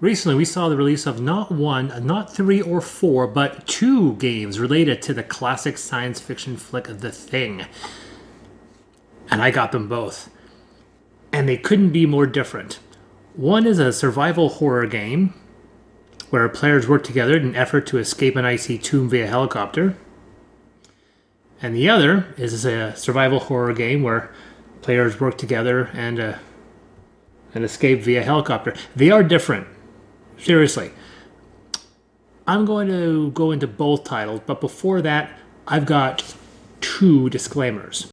Recently, we saw the release of not one, not three or four, but two games related to the classic science fiction flick The Thing. And I got them both. And they couldn't be more different. One is a survival horror game where players work together in an effort to escape an icy tomb via helicopter. And the other is a survival horror game where players work together and, uh, and escape via helicopter. They are different Seriously. I'm going to go into both titles, but before that, I've got two disclaimers.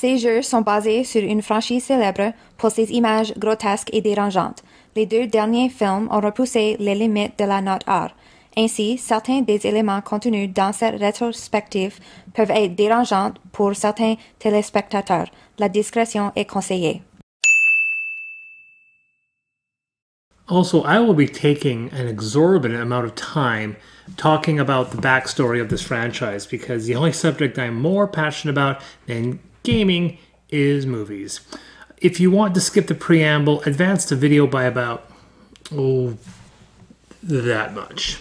Ces jeux sont basés sur une franchise célèbre pour ses images grotesques et dérangeantes. Les deux derniers films ont repoussé les limites de la note R. Ainsi, certains des éléments contenus dans cette rétrospective peuvent être dérangeants pour certains téléspectateurs. La discrétion est conseillée. Also, I will be taking an exorbitant amount of time talking about the backstory of this franchise because the only subject I'm more passionate about than gaming is movies. If you want to skip the preamble, advance the video by about, oh, that much.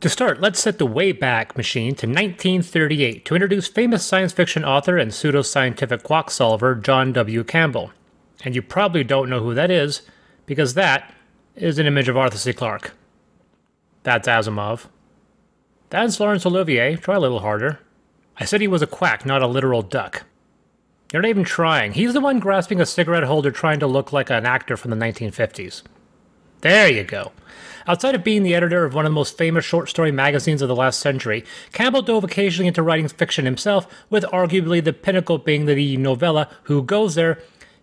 To start, let's set the Wayback Machine to 1938 to introduce famous science fiction author and pseudoscientific quack solver John W. Campbell. And you probably don't know who that is, because that is an image of Arthur C. Clarke. That's Asimov. That's Laurence Olivier. Try a little harder. I said he was a quack, not a literal duck. You're not even trying. He's the one grasping a cigarette holder trying to look like an actor from the 1950s. There you go. Outside of being the editor of one of the most famous short story magazines of the last century, Campbell dove occasionally into writing fiction himself, with arguably the pinnacle being the novella Who Goes There,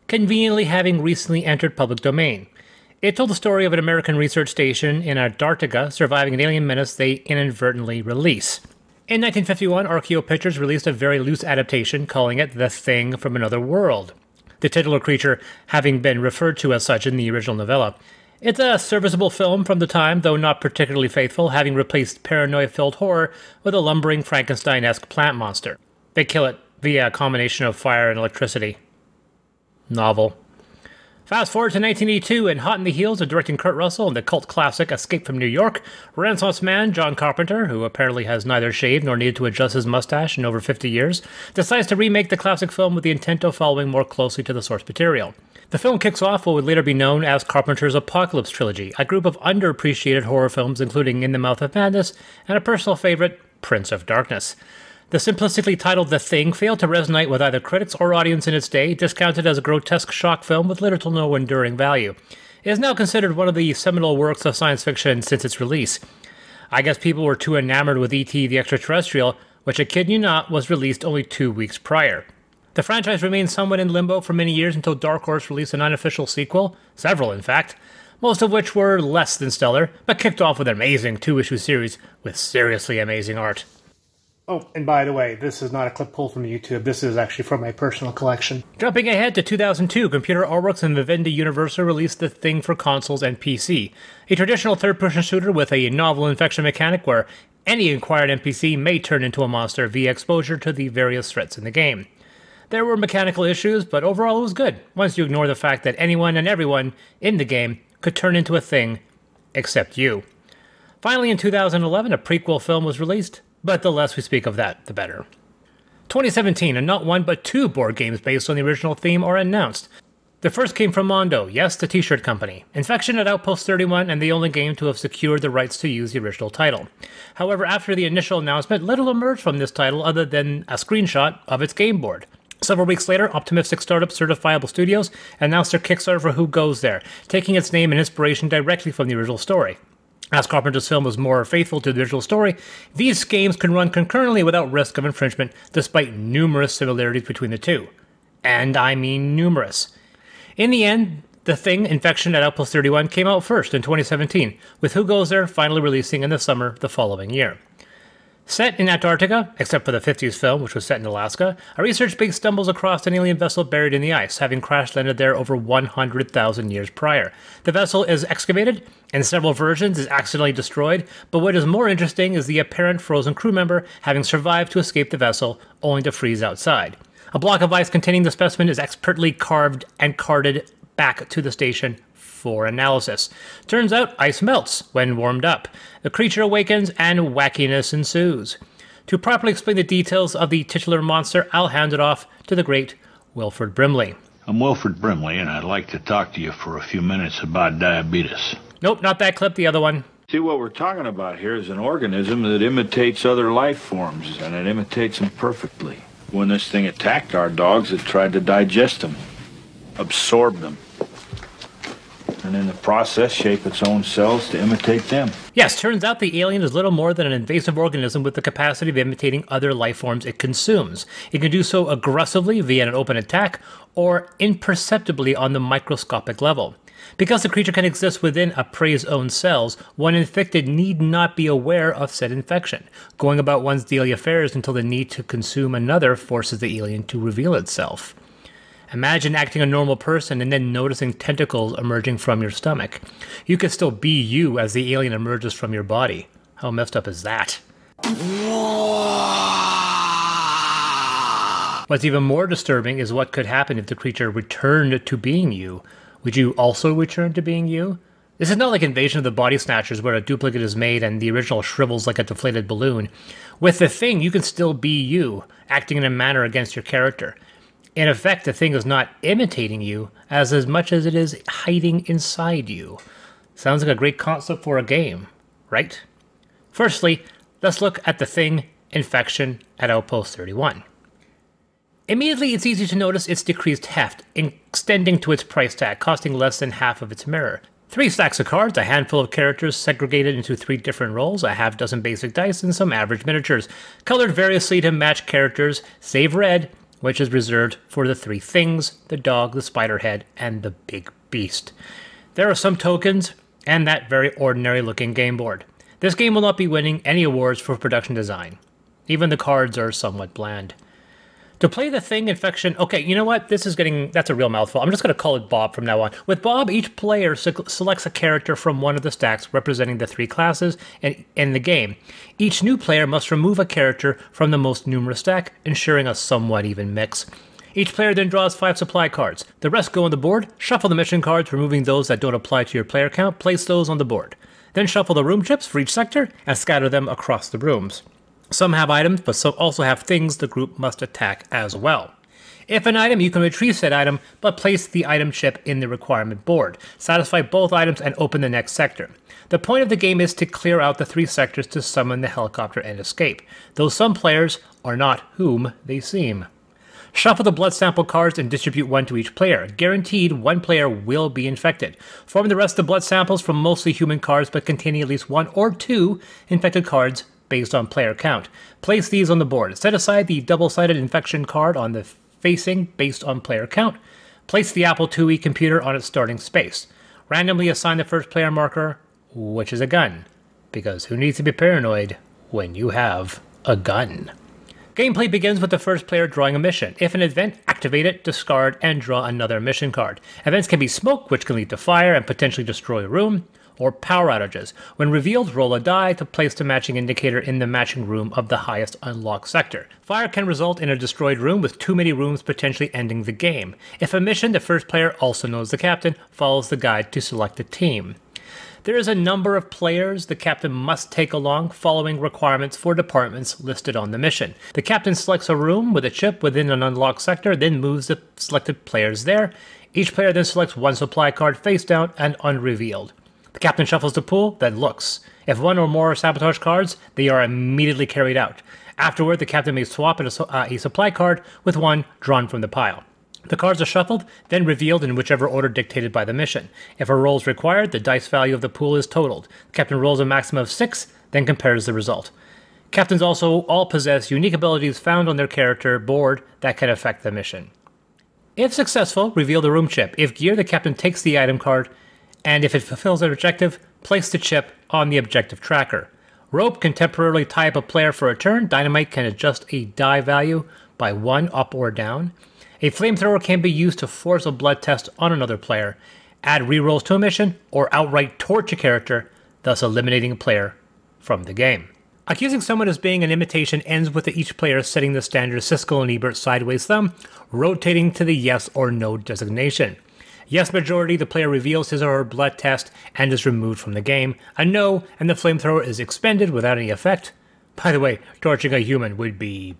conveniently having recently entered public domain. It told the story of an American research station in Antarctica surviving an alien menace they inadvertently release. In 1951, RKO Pictures released a very loose adaptation calling it The Thing from Another World, the titular creature having been referred to as such in the original novella. It's a serviceable film from the time, though not particularly faithful, having replaced paranoia filled horror with a lumbering Frankenstein esque plant monster. They kill it via a combination of fire and electricity. Novel. Fast forward to 1982 and hot in the heels of directing Kurt Russell in the cult classic Escape from New York, Renaissance man John Carpenter, who apparently has neither shaved nor needed to adjust his mustache in over 50 years, decides to remake the classic film with the intent of following more closely to the source material. The film kicks off what would later be known as Carpenter's Apocalypse Trilogy, a group of underappreciated horror films including In the Mouth of Madness and a personal favorite, Prince of Darkness. The simplistically titled The Thing failed to resonate with either critics or audience in its day, discounted as a grotesque shock film with little to no enduring value. It is now considered one of the seminal works of science fiction since its release. I guess people were too enamored with E.T. the Extraterrestrial, which, I kid you not, was released only two weeks prior. The franchise remained somewhat in limbo for many years until Dark Horse released an unofficial sequel, several in fact, most of which were less than stellar, but kicked off with an amazing two issue series with seriously amazing art. Oh, and by the way, this is not a clip pulled from YouTube. This is actually from my personal collection. Jumping ahead to 2002, Computer Artworks and Vivendi Universal released The Thing for consoles and PC, a traditional third-person shooter with a novel infection mechanic where any acquired NPC may turn into a monster via exposure to the various threats in the game. There were mechanical issues, but overall it was good, once you ignore the fact that anyone and everyone in the game could turn into a thing, except you. Finally, in 2011, a prequel film was released, but the less we speak of that, the better. 2017, and not one but two board games based on the original theme are announced. The first came from Mondo, yes, the t shirt company. Infection at Outpost 31, and the only game to have secured the rights to use the original title. However, after the initial announcement, little emerged from this title other than a screenshot of its game board. Several weeks later, optimistic startup Certifiable Studios announced their Kickstarter for Who Goes There, taking its name and inspiration directly from the original story. As Carpenter's film was more faithful to the original story, these games can run concurrently without risk of infringement, despite numerous similarities between the two. And I mean numerous. In the end, The Thing Infection at Outpost 31 came out first in 2017, with Who Goes There finally releasing in the summer the following year. Set in Antarctica, except for the 50s film, which was set in Alaska, a research big stumbles across an alien vessel buried in the ice, having crash landed there over 100,000 years prior. The vessel is excavated, in several versions is accidentally destroyed, but what is more interesting is the apparent frozen crew member having survived to escape the vessel, only to freeze outside. A block of ice containing the specimen is expertly carved and carted back to the station for analysis. Turns out ice melts when warmed up. The creature awakens and wackiness ensues. To properly explain the details of the titular monster, I'll hand it off to the great Wilford Brimley. I'm Wilford Brimley, and I'd like to talk to you for a few minutes about diabetes. Nope, not that clip, the other one. See, what we're talking about here is an organism that imitates other life forms, and it imitates them perfectly. When this thing attacked our dogs, it tried to digest them, absorb them, and in the process shape its own cells to imitate them. Yes, turns out the alien is little more than an invasive organism with the capacity of imitating other life forms it consumes. It can do so aggressively via an open attack or imperceptibly on the microscopic level. Because the creature can exist within a prey's own cells, one infected need not be aware of said infection, going about one's daily affairs until the need to consume another forces the alien to reveal itself. Imagine acting a normal person and then noticing tentacles emerging from your stomach. You could still be you as the alien emerges from your body. How messed up is that? What's even more disturbing is what could happen if the creature returned to being you. Would you also return to being you? This is not like Invasion of the Body Snatchers, where a duplicate is made and the original shrivels like a deflated balloon. With the thing, you can still be you, acting in a manner against your character. In effect, the thing is not imitating you as as much as it is hiding inside you. Sounds like a great concept for a game, right? Firstly, let's look at the thing infection at Outpost 31. Immediately, it's easy to notice its decreased heft, extending to its price tag, costing less than half of its mirror. Three stacks of cards, a handful of characters segregated into three different roles, a half dozen basic dice, and some average miniatures, colored variously to match characters, save red, which is reserved for the three things the dog, the spider head, and the big beast. There are some tokens, and that very ordinary looking game board. This game will not be winning any awards for production design. Even the cards are somewhat bland. To play the thing infection, okay, you know what? This is getting, that's a real mouthful. I'm just going to call it Bob from now on. With Bob, each player se- selects a character from one of the stacks representing the three classes in, in the game. Each new player must remove a character from the most numerous stack, ensuring a somewhat even mix. Each player then draws five supply cards. The rest go on the board, shuffle the mission cards, removing those that don't apply to your player count, place those on the board. Then shuffle the room chips for each sector and scatter them across the rooms. Some have items, but some also have things the group must attack as well. If an item, you can retrieve said item, but place the item chip in the requirement board. Satisfy both items and open the next sector. The point of the game is to clear out the three sectors to summon the helicopter and escape, though some players are not whom they seem. Shuffle the blood sample cards and distribute one to each player. Guaranteed, one player will be infected. Form the rest of the blood samples from mostly human cards but containing at least one or two infected cards based on player count. Place these on the board. Set aside the double sided infection card on the facing based on player count. Place the Apple IIe computer on its starting space. Randomly assign the first player marker, which is a gun. Because who needs to be paranoid when you have a gun? Gameplay begins with the first player drawing a mission. If an event, activate it, discard, and draw another mission card. Events can be smoke, which can lead to fire and potentially destroy a room, or power outages. When revealed, roll a die to place the matching indicator in the matching room of the highest unlocked sector. Fire can result in a destroyed room with too many rooms potentially ending the game. If a mission, the first player also knows the captain, follows the guide to select a team. There is a number of players the captain must take along following requirements for departments listed on the mission. The captain selects a room with a chip within an unlocked sector, then moves the selected players there. Each player then selects one supply card face down and unrevealed. The captain shuffles the pool, then looks. If one or more sabotage cards, they are immediately carried out. Afterward, the captain may swap a, uh, a supply card with one drawn from the pile. The cards are shuffled, then revealed in whichever order dictated by the mission. If a roll is required, the dice value of the pool is totaled. The captain rolls a maximum of six, then compares the result. Captains also all possess unique abilities found on their character board that can affect the mission. If successful, reveal the room chip. If gear, the captain takes the item card and if it fulfills an objective, place the chip on the objective tracker. Rope can temporarily tie up a player for a turn. Dynamite can adjust a die value by one up or down. A flamethrower can be used to force a blood test on another player, add rerolls to a mission, or outright torch a character, thus eliminating a player from the game. Accusing someone as being an imitation ends with each player setting the standard Siskel and Ebert sideways thumb, rotating to the yes or no designation. Yes majority, the player reveals his or her blood test and is removed from the game. A no, and the flamethrower is expended without any effect. By the way, torching a human would be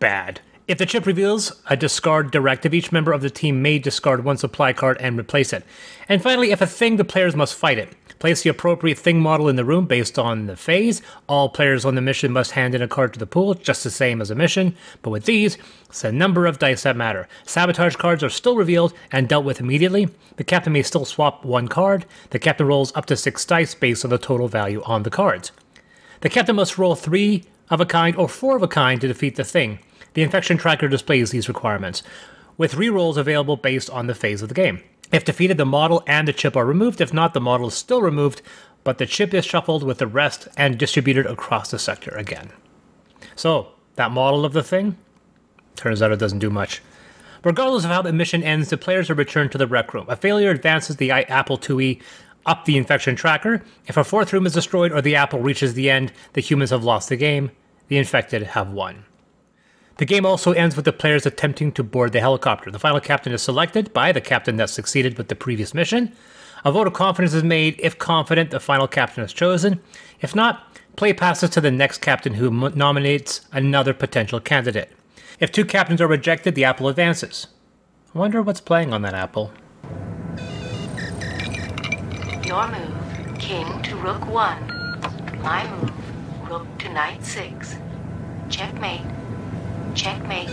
bad. If the chip reveals a discard directive, each member of the team may discard one supply card and replace it. And finally, if a thing, the players must fight it. Place the appropriate thing model in the room based on the phase. All players on the mission must hand in a card to the pool, just the same as a mission. But with these, it's a number of dice that matter. Sabotage cards are still revealed and dealt with immediately. The captain may still swap one card. The captain rolls up to six dice based on the total value on the cards. The captain must roll three of a kind or four of a kind to defeat the thing. The infection tracker displays these requirements, with rerolls available based on the phase of the game. If defeated, the model and the chip are removed. If not, the model is still removed, but the chip is shuffled with the rest and distributed across the sector again. So, that model of the thing? Turns out it doesn't do much. Regardless of how the mission ends, the players are returned to the rec room. A failure advances the Apple IIe up the infection tracker. If a fourth room is destroyed or the apple reaches the end, the humans have lost the game. The infected have won. The game also ends with the players attempting to board the helicopter. The final captain is selected by the captain that succeeded with the previous mission. A vote of confidence is made if confident the final captain is chosen. If not, play passes to the next captain who nominates another potential candidate. If two captains are rejected, the apple advances. I wonder what's playing on that apple. Your move, king to rook 1. My move, rook to knight 6. Checkmate. Checkmate.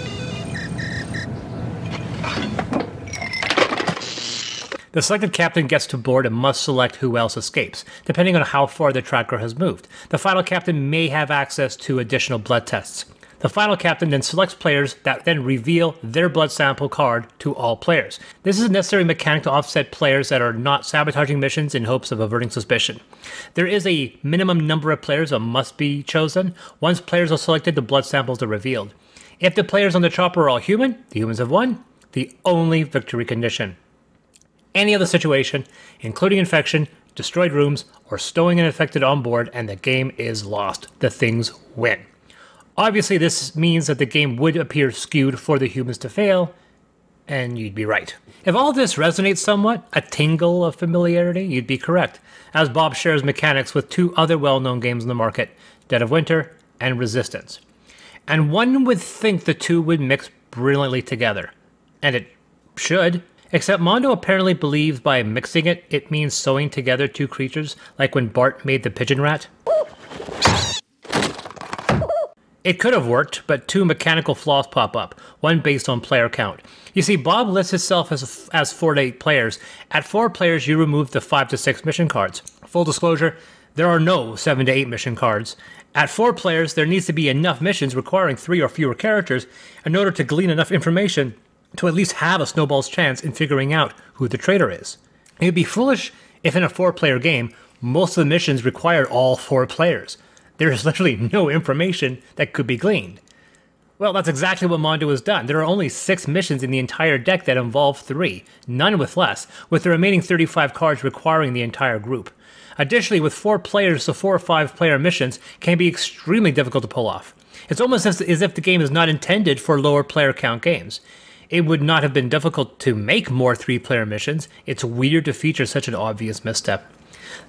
The selected captain gets to board and must select who else escapes, depending on how far the tracker has moved. The final captain may have access to additional blood tests. The final captain then selects players that then reveal their blood sample card to all players. This is a necessary mechanic to offset players that are not sabotaging missions in hopes of averting suspicion. There is a minimum number of players that must be chosen. Once players are selected, the blood samples are revealed. If the players on the chopper are all human, the humans have won, the only victory condition. Any other situation, including infection, destroyed rooms, or stowing an infected on board, and the game is lost. The things win. Obviously, this means that the game would appear skewed for the humans to fail, and you'd be right. If all this resonates somewhat, a tingle of familiarity, you'd be correct, as Bob shares mechanics with two other well known games in the market Dead of Winter and Resistance and one would think the two would mix brilliantly together. And it should. Except Mondo apparently believes by mixing it, it means sewing together two creatures, like when Bart made the pigeon rat. It could have worked, but two mechanical flaws pop up, one based on player count. You see, Bob lists himself as, as 4 to 8 players. At 4 players, you remove the 5 to 6 mission cards. Full disclosure, there are no 7 to 8 mission cards, at four players, there needs to be enough missions requiring three or fewer characters in order to glean enough information to at least have a snowball's chance in figuring out who the traitor is. It would be foolish if in a four player game, most of the missions required all four players. There is literally no information that could be gleaned. Well, that's exactly what Mondo has done. There are only six missions in the entire deck that involve three, none with less, with the remaining 35 cards requiring the entire group. Additionally, with four players, the four or five player missions can be extremely difficult to pull off. It's almost as, as if the game is not intended for lower player count games. It would not have been difficult to make more three player missions. It's weird to feature such an obvious misstep.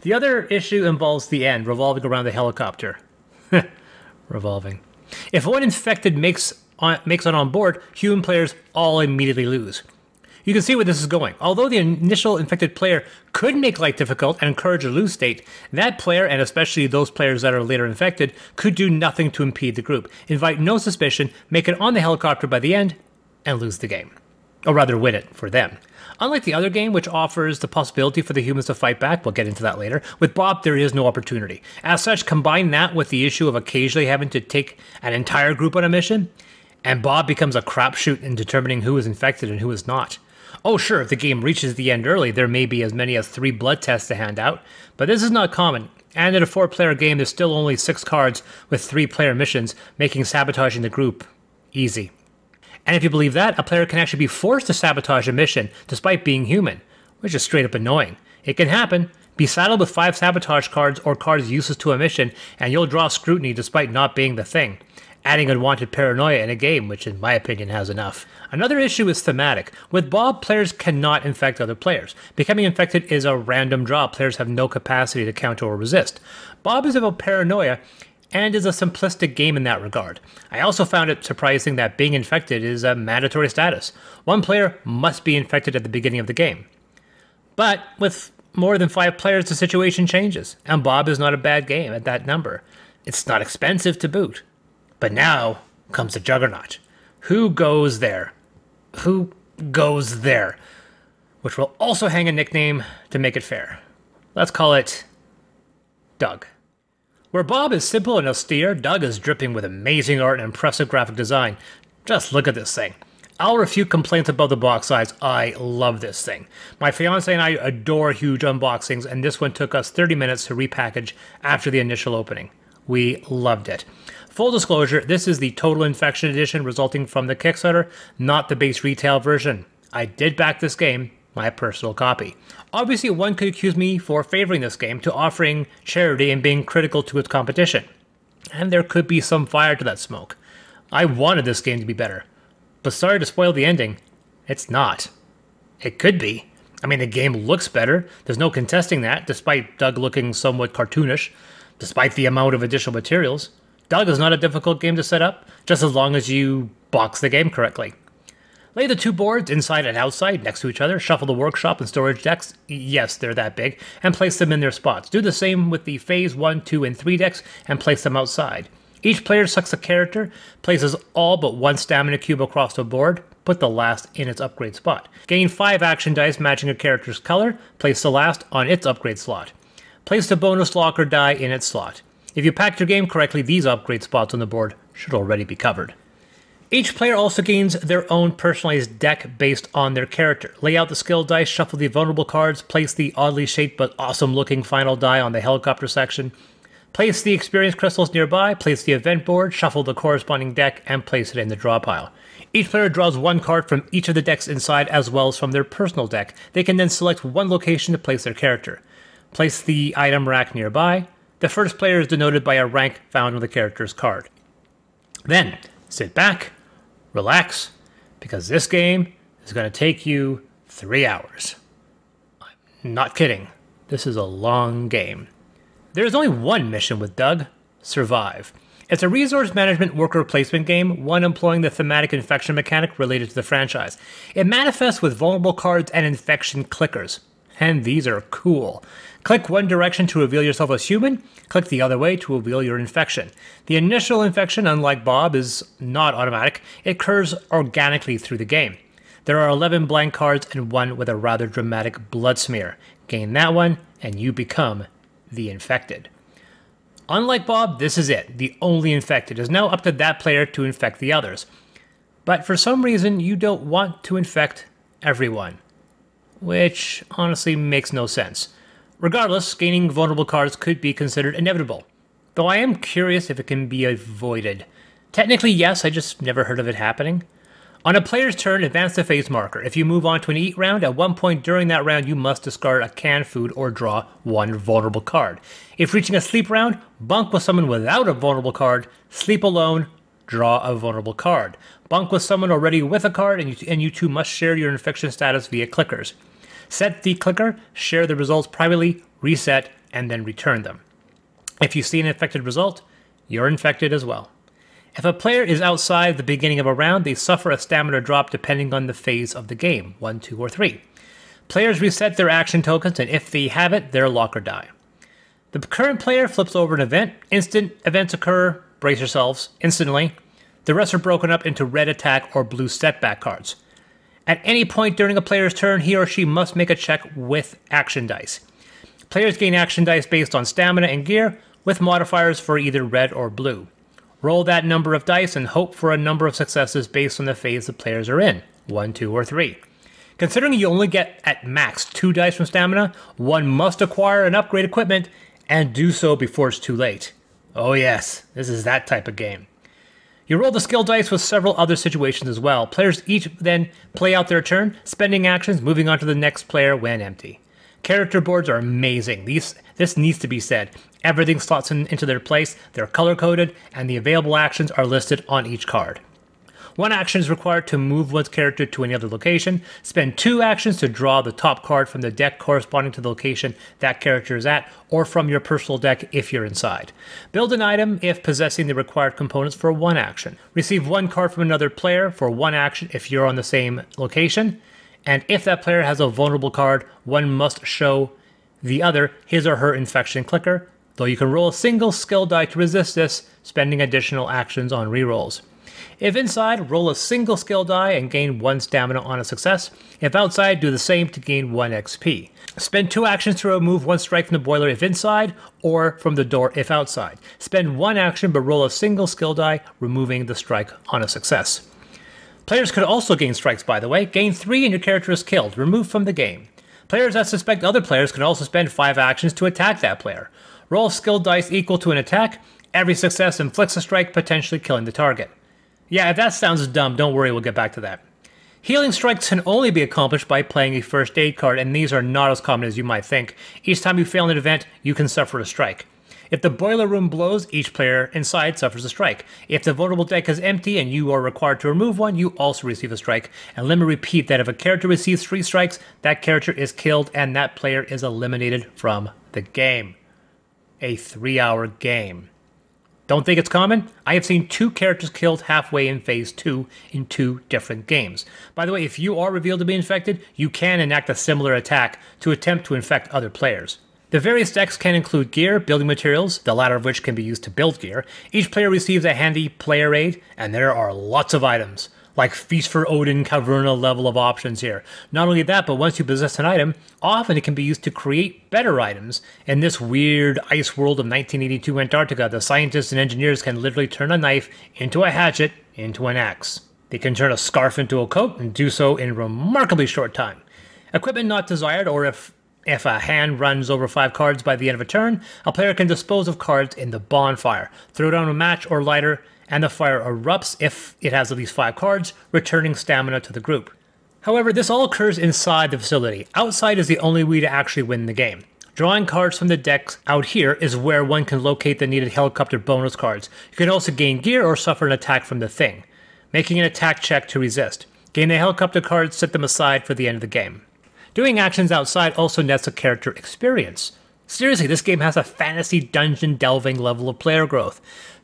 The other issue involves the end, revolving around the helicopter. revolving. If one infected makes on, makes it on board, human players all immediately lose. You can see where this is going. Although the initial infected player could make life difficult and encourage a lose state, that player, and especially those players that are later infected, could do nothing to impede the group, invite no suspicion, make it on the helicopter by the end, and lose the game. Or rather, win it for them. Unlike the other game, which offers the possibility for the humans to fight back, we'll get into that later, with Bob, there is no opportunity. As such, combine that with the issue of occasionally having to take an entire group on a mission, and Bob becomes a crapshoot in determining who is infected and who is not. Oh, sure, if the game reaches the end early, there may be as many as three blood tests to hand out, but this is not common. And in a four player game, there's still only six cards with three player missions, making sabotaging the group easy. And if you believe that, a player can actually be forced to sabotage a mission despite being human, which is straight up annoying. It can happen. Be saddled with five sabotage cards or cards useless to a mission, and you'll draw scrutiny despite not being the thing. Adding unwanted paranoia in a game, which in my opinion has enough. Another issue is thematic. With Bob, players cannot infect other players. Becoming infected is a random draw. Players have no capacity to counter or resist. Bob is about paranoia and is a simplistic game in that regard. I also found it surprising that being infected is a mandatory status. One player must be infected at the beginning of the game. But with more than five players, the situation changes, and Bob is not a bad game at that number. It's not expensive to boot. But now comes the Juggernaut. Who goes there? Who goes there? Which will also hang a nickname to make it fair. Let's call it Doug. Where Bob is simple and austere, Doug is dripping with amazing art and impressive graphic design. Just look at this thing. I'll refute complaints about the box size. I love this thing. My fiance and I adore huge unboxings, and this one took us 30 minutes to repackage after the initial opening. We loved it. Full disclosure, this is the Total Infection Edition resulting from the Kickstarter, not the base retail version. I did back this game, my personal copy. Obviously, one could accuse me for favoring this game to offering charity and being critical to its competition. And there could be some fire to that smoke. I wanted this game to be better. But sorry to spoil the ending, it's not. It could be. I mean, the game looks better. There's no contesting that, despite Doug looking somewhat cartoonish, despite the amount of additional materials. Doug is not a difficult game to set up, just as long as you box the game correctly. Lay the two boards inside and outside next to each other, shuffle the workshop and storage decks, yes, they're that big, and place them in their spots. Do the same with the phase 1, 2, and 3 decks and place them outside. Each player selects a character, places all but one stamina cube across the board, put the last in its upgrade spot. Gain 5 action dice matching a character's color, place the last on its upgrade slot. Place the bonus locker die in its slot. If you packed your game correctly, these upgrade spots on the board should already be covered. Each player also gains their own personalized deck based on their character. Lay out the skill dice, shuffle the vulnerable cards, place the oddly shaped but awesome looking final die on the helicopter section, place the experience crystals nearby, place the event board, shuffle the corresponding deck, and place it in the draw pile. Each player draws one card from each of the decks inside as well as from their personal deck. They can then select one location to place their character. Place the item rack nearby. The first player is denoted by a rank found on the character's card. Then, sit back, relax, because this game is going to take you three hours. I'm not kidding. This is a long game. There is only one mission with Doug Survive. It's a resource management worker placement game, one employing the thematic infection mechanic related to the franchise. It manifests with vulnerable cards and infection clickers. And these are cool. Click one direction to reveal yourself as human, click the other way to reveal your infection. The initial infection, unlike Bob, is not automatic, it occurs organically through the game. There are 11 blank cards and one with a rather dramatic blood smear. Gain that one, and you become the infected. Unlike Bob, this is it. The only infected. Is now up to that player to infect the others. But for some reason, you don't want to infect everyone. Which honestly makes no sense. Regardless, gaining vulnerable cards could be considered inevitable, though I am curious if it can be avoided. Technically, yes, I just never heard of it happening. On a player's turn, advance the phase marker. If you move on to an eat round, at one point during that round, you must discard a canned food or draw one vulnerable card. If reaching a sleep round, bunk with someone without a vulnerable card, sleep alone, draw a vulnerable card. Bunk with someone already with a card, and you, and you two must share your infection status via clickers. Set the clicker, share the results privately, reset, and then return them. If you see an infected result, you're infected as well. If a player is outside the beginning of a round, they suffer a stamina drop depending on the phase of the game 1, 2, or 3. Players reset their action tokens, and if they have it, their locker die. The current player flips over an event. Instant events occur, brace yourselves, instantly. The rest are broken up into red attack or blue setback cards. At any point during a player's turn, he or she must make a check with action dice. Players gain action dice based on stamina and gear, with modifiers for either red or blue. Roll that number of dice and hope for a number of successes based on the phase the players are in 1, 2, or 3. Considering you only get at max 2 dice from stamina, one must acquire and upgrade equipment and do so before it's too late. Oh, yes, this is that type of game. You roll the skill dice with several other situations as well. Players each then play out their turn, spending actions, moving on to the next player when empty. Character boards are amazing. These this needs to be said. Everything slots in, into their place, they're color coded, and the available actions are listed on each card. One action is required to move one's character to any other location. Spend two actions to draw the top card from the deck corresponding to the location that character is at, or from your personal deck if you're inside. Build an item if possessing the required components for one action. Receive one card from another player for one action if you're on the same location. And if that player has a vulnerable card, one must show the other his or her infection clicker, though you can roll a single skill die to resist this, spending additional actions on rerolls. If inside, roll a single skill die and gain 1 stamina on a success. If outside, do the same to gain 1 XP. Spend 2 actions to remove 1 strike from the boiler if inside, or from the door if outside. Spend 1 action but roll a single skill die, removing the strike on a success. Players could also gain strikes, by the way. Gain 3 and your character is killed, removed from the game. Players that suspect other players can also spend 5 actions to attack that player. Roll skill dice equal to an attack. Every success inflicts a strike, potentially killing the target. Yeah, if that sounds dumb, don't worry, we'll get back to that. Healing strikes can only be accomplished by playing a first aid card, and these are not as common as you might think. Each time you fail an event, you can suffer a strike. If the boiler room blows, each player inside suffers a strike. If the vulnerable deck is empty and you are required to remove one, you also receive a strike. And let me repeat that if a character receives three strikes, that character is killed and that player is eliminated from the game. A three hour game. Don't think it's common? I have seen two characters killed halfway in Phase 2 in two different games. By the way, if you are revealed to be infected, you can enact a similar attack to attempt to infect other players. The various decks can include gear, building materials, the latter of which can be used to build gear. Each player receives a handy player aid, and there are lots of items like Feast for Odin Caverna level of options here. Not only that, but once you possess an item, often it can be used to create better items. In this weird ice world of 1982 Antarctica, the scientists and engineers can literally turn a knife into a hatchet into an axe. They can turn a scarf into a coat and do so in remarkably short time. Equipment not desired, or if if a hand runs over five cards by the end of a turn, a player can dispose of cards in the bonfire, throw down a match or lighter, and the fire erupts if it has at least 5 cards, returning stamina to the group. However, this all occurs inside the facility. Outside is the only way to actually win the game. Drawing cards from the decks out here is where one can locate the needed helicopter bonus cards. You can also gain gear or suffer an attack from the thing, making an attack check to resist. Gain the helicopter cards, set them aside for the end of the game. Doing actions outside also nets a character experience. Seriously, this game has a fantasy dungeon delving level of player growth.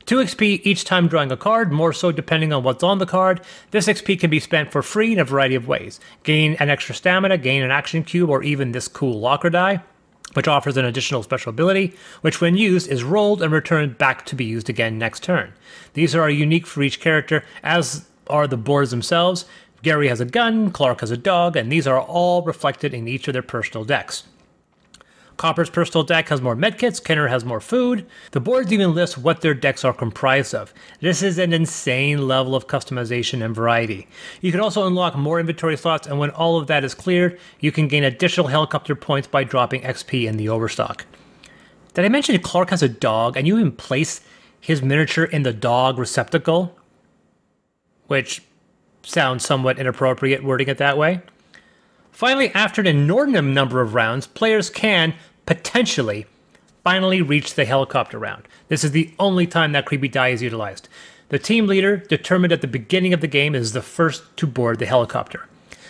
2 XP each time drawing a card, more so depending on what's on the card. This XP can be spent for free in a variety of ways. Gain an extra stamina, gain an action cube, or even this cool locker die, which offers an additional special ability, which when used is rolled and returned back to be used again next turn. These are unique for each character, as are the boards themselves. Gary has a gun, Clark has a dog, and these are all reflected in each of their personal decks. Copper's personal deck has more medkits, Kinner has more food. The boards even list what their decks are comprised of. This is an insane level of customization and variety. You can also unlock more inventory slots, and when all of that is cleared, you can gain additional helicopter points by dropping XP in the overstock. Did I mention Clark has a dog, and you even place his miniature in the dog receptacle? Which sounds somewhat inappropriate wording it that way. Finally, after an inordinate number of rounds, players can, potentially, finally reach the helicopter round. This is the only time that creepy die is utilized. The team leader, determined at the beginning of the game, is the first to board the helicopter.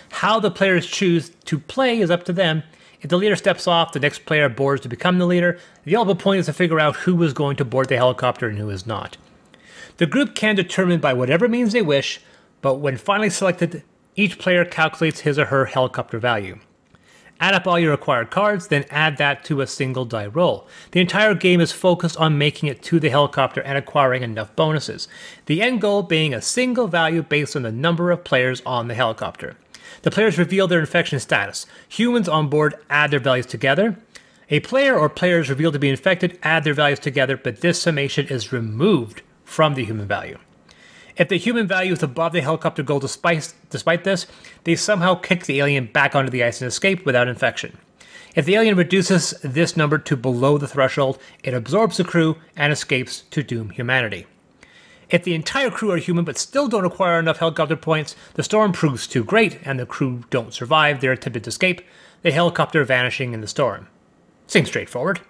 How the players choose to play is up to them. If the leader steps off, the next player boards to become the leader. The ultimate point is to figure out who is going to board the helicopter and who is not. The group can determine by whatever means they wish, but when finally selected, each player calculates his or her helicopter value. Add up all your acquired cards, then add that to a single die roll. The entire game is focused on making it to the helicopter and acquiring enough bonuses. The end goal being a single value based on the number of players on the helicopter. The players reveal their infection status. Humans on board add their values together. A player or players revealed to be infected add their values together, but this summation is removed from the human value. If the human value is above the helicopter goal despite, despite this, they somehow kick the alien back onto the ice and escape without infection. If the alien reduces this number to below the threshold, it absorbs the crew and escapes to doom humanity. If the entire crew are human but still don't acquire enough helicopter points, the storm proves too great and the crew don't survive their attempted escape, the helicopter vanishing in the storm. Seems straightforward.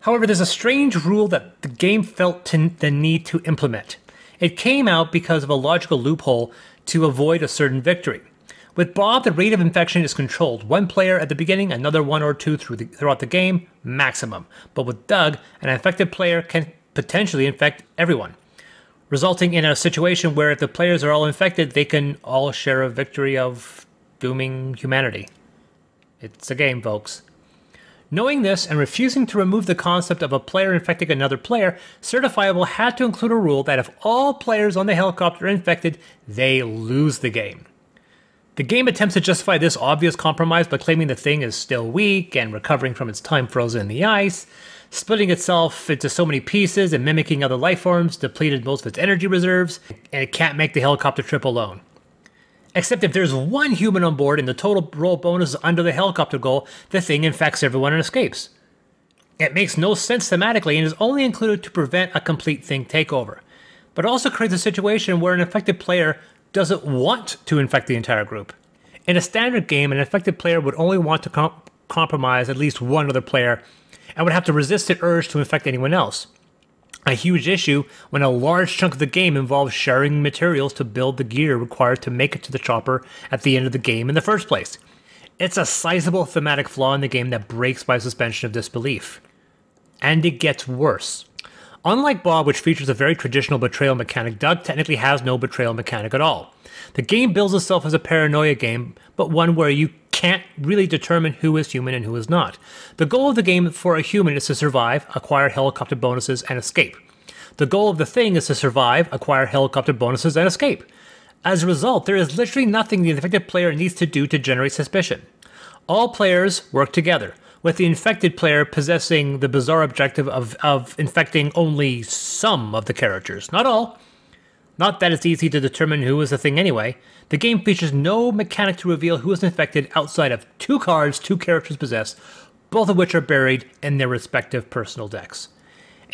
However, there's a strange rule that the game felt the need to implement. It came out because of a logical loophole to avoid a certain victory. With Bob, the rate of infection is controlled. One player at the beginning, another one or two through the, throughout the game, maximum. But with Doug, an infected player can potentially infect everyone, resulting in a situation where if the players are all infected, they can all share a victory of dooming humanity. It's a game, folks. Knowing this and refusing to remove the concept of a player infecting another player, Certifiable had to include a rule that if all players on the helicopter are infected, they lose the game. The game attempts to justify this obvious compromise by claiming the thing is still weak and recovering from its time frozen in the ice, splitting itself into so many pieces and mimicking other life forms, depleted most of its energy reserves, and it can't make the helicopter trip alone. Except if there's one human on board and the total roll bonus is under the helicopter goal, the thing infects everyone and escapes. It makes no sense thematically and is only included to prevent a complete thing takeover. But it also creates a situation where an infected player doesn't want to infect the entire group. In a standard game, an infected player would only want to com- compromise at least one other player and would have to resist the urge to infect anyone else a huge issue when a large chunk of the game involves sharing materials to build the gear required to make it to the chopper at the end of the game in the first place. It's a sizable thematic flaw in the game that breaks my suspension of disbelief. And it gets worse. Unlike Bob, which features a very traditional betrayal mechanic, Doug technically has no betrayal mechanic at all. The game builds itself as a paranoia game, but one where you can't really determine who is human and who is not. The goal of the game for a human is to survive, acquire helicopter bonuses, and escape. The goal of the thing is to survive, acquire helicopter bonuses, and escape. As a result, there is literally nothing the infected player needs to do to generate suspicion. All players work together, with the infected player possessing the bizarre objective of, of infecting only some of the characters, not all. Not that it's easy to determine who is the thing anyway. The game features no mechanic to reveal who is infected outside of two cards two characters possess, both of which are buried in their respective personal decks.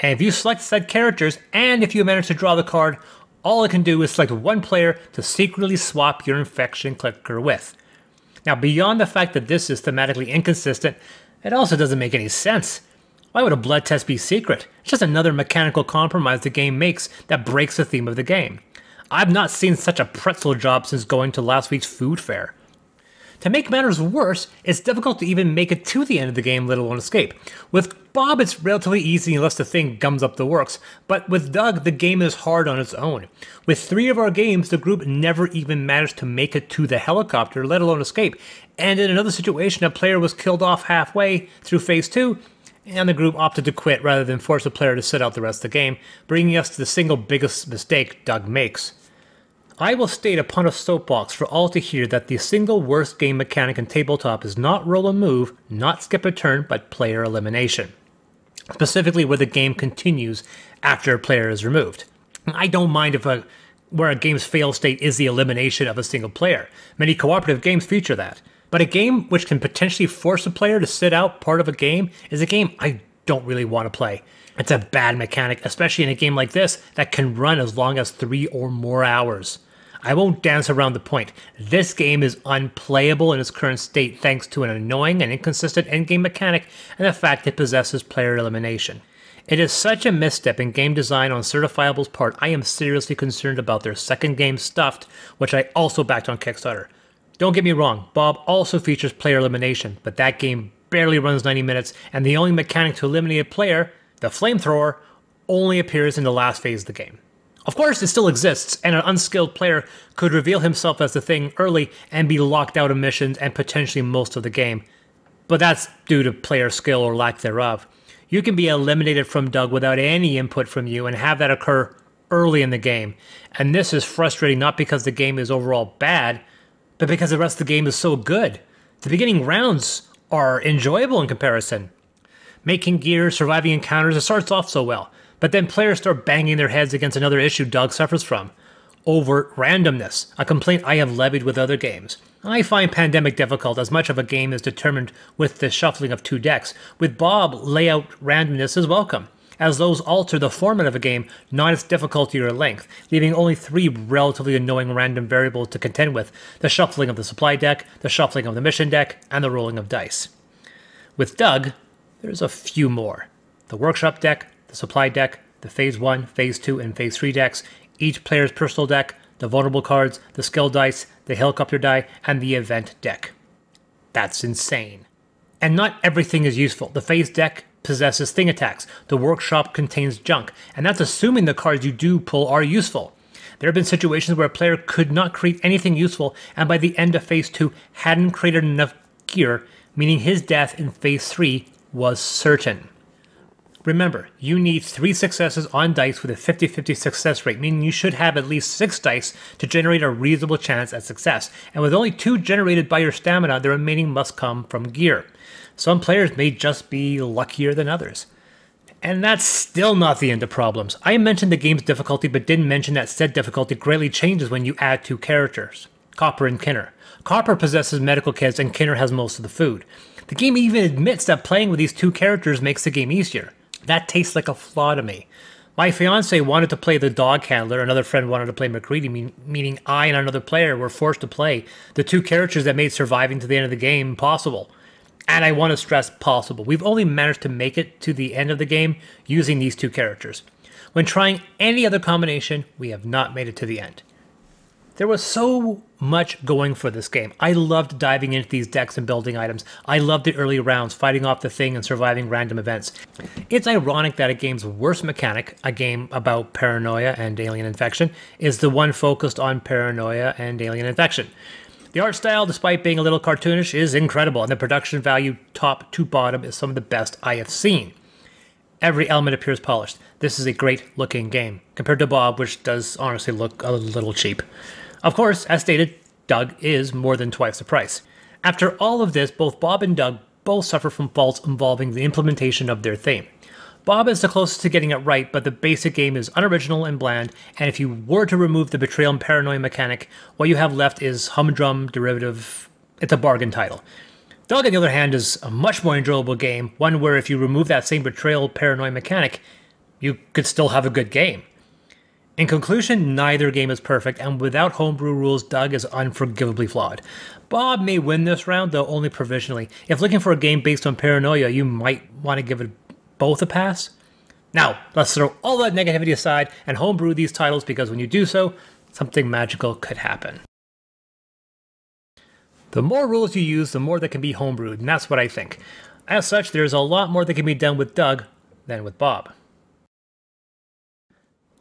And if you select said characters, and if you manage to draw the card, all it can do is select one player to secretly swap your infection clicker with. Now, beyond the fact that this is thematically inconsistent, it also doesn't make any sense. Why would a blood test be secret? It's just another mechanical compromise the game makes that breaks the theme of the game. I've not seen such a pretzel job since going to last week's food fair. To make matters worse, it's difficult to even make it to the end of the game, let alone escape. With Bob, it's relatively easy unless the thing gums up the works, but with Doug, the game is hard on its own. With three of our games, the group never even managed to make it to the helicopter, let alone escape. And in another situation, a player was killed off halfway through phase two, and the group opted to quit rather than force a player to sit out the rest of the game, bringing us to the single biggest mistake Doug makes. I will state upon a soapbox for all to hear that the single worst game mechanic in tabletop is not roll a move, not skip a turn, but player elimination. Specifically, where the game continues after a player is removed. I don't mind if a where a game's fail state is the elimination of a single player. Many cooperative games feature that. But a game which can potentially force a player to sit out part of a game is a game I don't really want to play. It's a bad mechanic, especially in a game like this that can run as long as three or more hours. I won't dance around the point. This game is unplayable in its current state thanks to an annoying and inconsistent endgame mechanic and the fact it possesses player elimination. It is such a misstep in game design on Certifiable's part, I am seriously concerned about their second game Stuffed, which I also backed on Kickstarter. Don't get me wrong, Bob also features player elimination, but that game barely runs 90 minutes, and the only mechanic to eliminate a player, the flamethrower, only appears in the last phase of the game. Of course, it still exists, and an unskilled player could reveal himself as the thing early and be locked out of missions and potentially most of the game. But that's due to player skill or lack thereof. You can be eliminated from Doug without any input from you and have that occur early in the game. And this is frustrating not because the game is overall bad, but because the rest of the game is so good. The beginning rounds are enjoyable in comparison. Making gear, surviving encounters, it starts off so well, but then players start banging their heads against another issue Doug suffers from overt randomness, a complaint I have levied with other games. I find Pandemic difficult as much of a game is determined with the shuffling of two decks. With Bob, layout randomness is welcome. As those alter the format of a game, not its difficulty or length, leaving only three relatively annoying random variables to contend with the shuffling of the supply deck, the shuffling of the mission deck, and the rolling of dice. With Doug, there's a few more the workshop deck, the supply deck, the Phase 1, Phase 2, and Phase 3 decks, each player's personal deck, the vulnerable cards, the skill dice, the helicopter die, and the event deck. That's insane. And not everything is useful. The phase deck possesses thing attacks, the workshop contains junk, and that's assuming the cards you do pull are useful. There have been situations where a player could not create anything useful, and by the end of phase 2 hadn't created enough gear, meaning his death in phase 3 was certain. Remember, you need three successes on dice with a 50 50 success rate, meaning you should have at least six dice to generate a reasonable chance at success. And with only two generated by your stamina, the remaining must come from gear. Some players may just be luckier than others. And that's still not the end of problems. I mentioned the game's difficulty, but didn't mention that said difficulty greatly changes when you add two characters Copper and Kinner. Copper possesses medical kits, and Kinner has most of the food. The game even admits that playing with these two characters makes the game easier. That tastes like a flaw to me. My fiance wanted to play the dog handler, another friend wanted to play MacReady, mean, meaning I and another player were forced to play the two characters that made surviving to the end of the game possible. And I want to stress possible. We've only managed to make it to the end of the game using these two characters. When trying any other combination, we have not made it to the end. There was so much going for this game. I loved diving into these decks and building items. I loved the early rounds, fighting off the thing and surviving random events. It's ironic that a game's worst mechanic, a game about paranoia and alien infection, is the one focused on paranoia and alien infection. The art style, despite being a little cartoonish, is incredible, and the production value, top to bottom, is some of the best I have seen. Every element appears polished. This is a great looking game, compared to Bob, which does honestly look a little cheap. Of course, as stated, Doug is more than twice the price. After all of this, both Bob and Doug both suffer from faults involving the implementation of their theme. Bob is the closest to getting it right, but the basic game is unoriginal and bland, and if you were to remove the betrayal and paranoia mechanic, what you have left is humdrum derivative. It's a bargain title. Doug, on the other hand, is a much more enjoyable game, one where if you remove that same betrayal paranoia mechanic, you could still have a good game. In conclusion, neither game is perfect, and without homebrew rules, Doug is unforgivably flawed. Bob may win this round, though only provisionally. If looking for a game based on paranoia, you might want to give it both a pass. Now, let's throw all that negativity aside and homebrew these titles because when you do so, something magical could happen. The more rules you use, the more that can be homebrewed, and that's what I think. As such, there's a lot more that can be done with Doug than with Bob.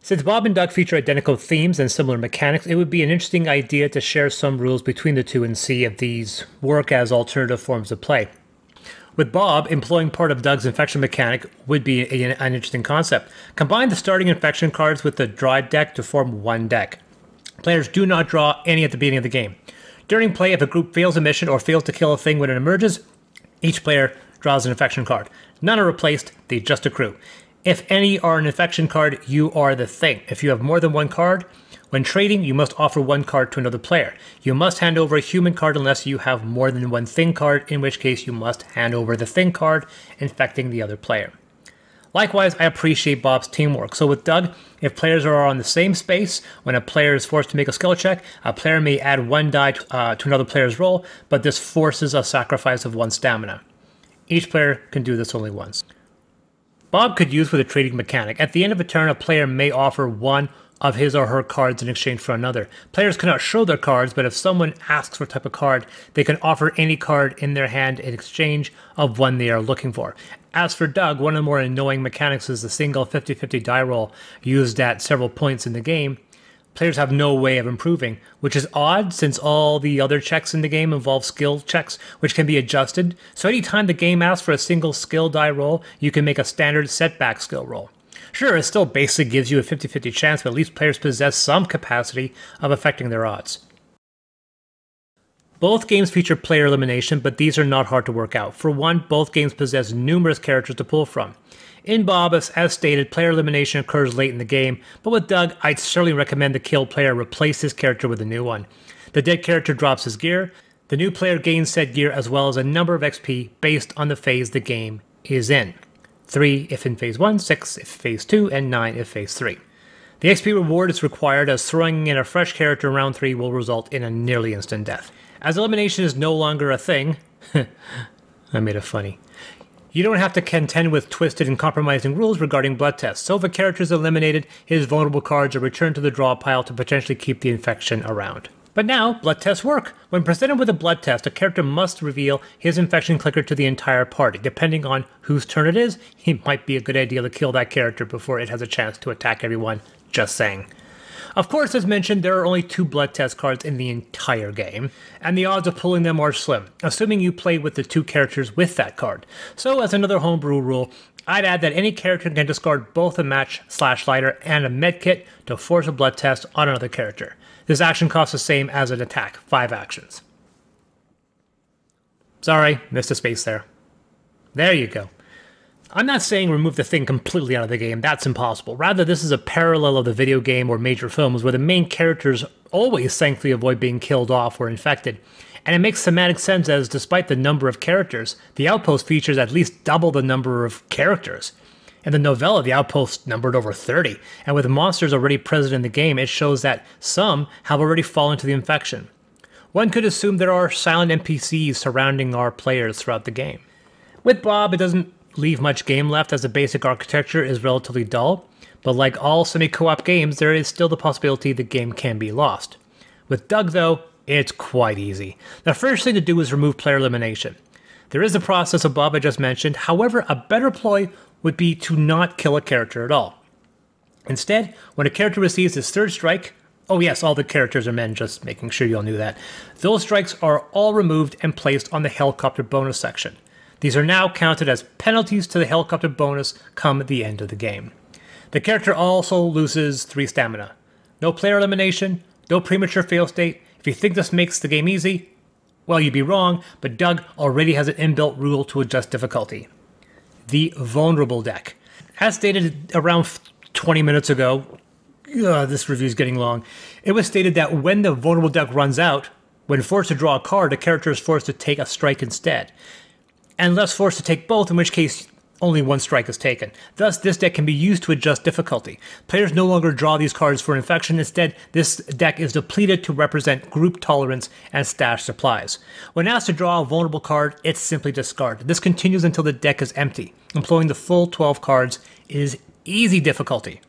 Since Bob and Doug feature identical themes and similar mechanics, it would be an interesting idea to share some rules between the two and see if these work as alternative forms of play. With Bob, employing part of Doug's infection mechanic would be a, an interesting concept. Combine the starting infection cards with the draw deck to form one deck. Players do not draw any at the beginning of the game. During play, if a group fails a mission or fails to kill a thing when it emerges, each player draws an infection card. None are replaced, they just accrue. If any are an infection card, you are the thing. If you have more than one card, when trading, you must offer one card to another player. You must hand over a human card unless you have more than one thing card, in which case you must hand over the thing card, infecting the other player. Likewise, I appreciate Bob's teamwork. So with Doug, if players are on the same space, when a player is forced to make a skill check, a player may add one die uh, to another player's roll, but this forces a sacrifice of one stamina. Each player can do this only once. Bob could use with a trading mechanic. At the end of a turn, a player may offer one of his or her cards in exchange for another. Players cannot show their cards, but if someone asks for a type of card, they can offer any card in their hand in exchange of one they are looking for. As for Doug, one of the more annoying mechanics is the single 50 50 die roll used at several points in the game players have no way of improving, which is odd since all the other checks in the game involve skill checks, which can be adjusted. So anytime the game asks for a single skill die roll, you can make a standard setback skill roll. Sure, it still basically gives you a 50 50 chance, but at least players possess some capacity of affecting their odds. Both games feature player elimination, but these are not hard to work out. For one, both games possess numerous characters to pull from. In Bobus, as stated, player elimination occurs late in the game, but with Doug, I'd certainly recommend the killed player replace his character with a new one. The dead character drops his gear, the new player gains said gear as well as a number of XP based on the phase the game is in. 3 if in phase 1, 6 if phase 2, and 9 if phase 3. The XP reward is required as throwing in a fresh character in round 3 will result in a nearly instant death. As elimination is no longer a thing, I made it funny. You don't have to contend with twisted and compromising rules regarding blood tests, so if a character is eliminated, his vulnerable cards are returned to the draw pile to potentially keep the infection around. But now, blood tests work. When presented with a blood test, a character must reveal his infection clicker to the entire party. Depending on whose turn it is, it might be a good idea to kill that character before it has a chance to attack everyone. Just saying. Of course, as mentioned, there are only two blood test cards in the entire game, and the odds of pulling them are slim, assuming you play with the two characters with that card. So, as another homebrew rule, I'd add that any character can discard both a match slash lighter and a medkit to force a blood test on another character. This action costs the same as an attack, 5 actions. Sorry, missed a space there. There you go. I'm not saying remove the thing completely out of the game, that's impossible. Rather, this is a parallel of the video game or major films where the main characters always thankfully avoid being killed off or infected. And it makes semantic sense as, despite the number of characters, the outpost features at least double the number of characters. In the novella, the outpost numbered over 30, and with monsters already present in the game, it shows that some have already fallen to the infection. One could assume there are silent NPCs surrounding our players throughout the game. With Bob, it doesn't leave much game left as the basic architecture is relatively dull, but like all semi co op games, there is still the possibility the game can be lost. With Doug, though, it's quite easy. The first thing to do is remove player elimination. There is the process above I just mentioned, however, a better ploy would be to not kill a character at all. Instead, when a character receives his third strike, oh yes, all the characters are men, just making sure you all knew that, those strikes are all removed and placed on the helicopter bonus section. These are now counted as penalties to the helicopter bonus come the end of the game. The character also loses 3 stamina. No player elimination, no premature fail state. If you think this makes the game easy, well, you'd be wrong, but Doug already has an inbuilt rule to adjust difficulty. The Vulnerable deck. As stated around 20 minutes ago, ugh, this review is getting long, it was stated that when the Vulnerable deck runs out, when forced to draw a card, the character is forced to take a strike instead. And thus forced to take both, in which case only one strike is taken. Thus, this deck can be used to adjust difficulty. Players no longer draw these cards for infection, instead, this deck is depleted to represent group tolerance and stash supplies. When asked to draw a vulnerable card, it's simply discarded. This continues until the deck is empty. Employing the full 12 cards is easy difficulty.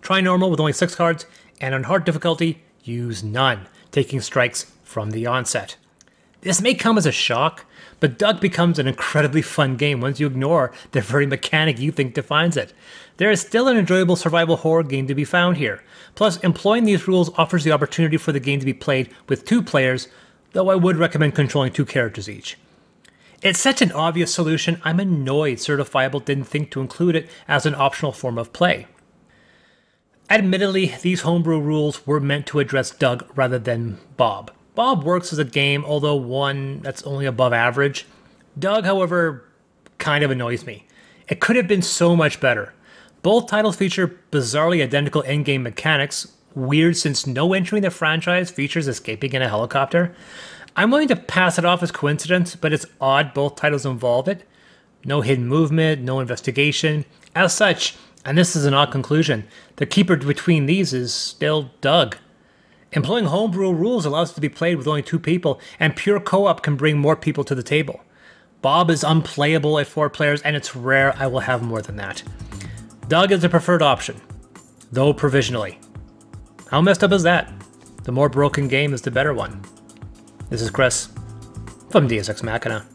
Try normal with only 6 cards, and on hard difficulty, use none, taking strikes from the onset. This may come as a shock, but Doug becomes an incredibly fun game once you ignore the very mechanic you think defines it. There is still an enjoyable survival horror game to be found here. Plus, employing these rules offers the opportunity for the game to be played with two players, though I would recommend controlling two characters each. It's such an obvious solution, I'm annoyed Certifiable didn't think to include it as an optional form of play. Admittedly, these homebrew rules were meant to address Doug rather than Bob. Bob works as a game, although one that's only above average. Doug, however, kind of annoys me. It could have been so much better. Both titles feature bizarrely identical endgame mechanics, weird since no entry in the franchise features escaping in a helicopter. I'm willing to pass it off as coincidence, but it's odd both titles involve it. No hidden movement, no investigation. As such, and this is an odd conclusion, the keeper between these is still Doug. Employing homebrew rules allows it to be played with only two people, and pure co op can bring more people to the table. Bob is unplayable at four players, and it's rare I will have more than that. Doug is the preferred option, though provisionally. How messed up is that? The more broken game is the better one. This is Chris from Dias Ex Machina.